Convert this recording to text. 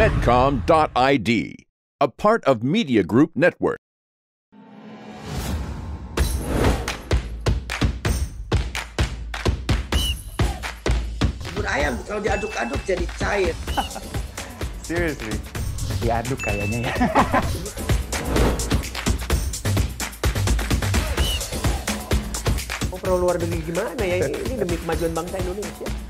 Medcom.id, a part of Media Group Network. bubur ayam kalau diaduk-aduk jadi cair. Seriously. diaduk kayaknya ya. Pro luar negeri gimana ya? Ini demi kemajuan bangsa Indonesia.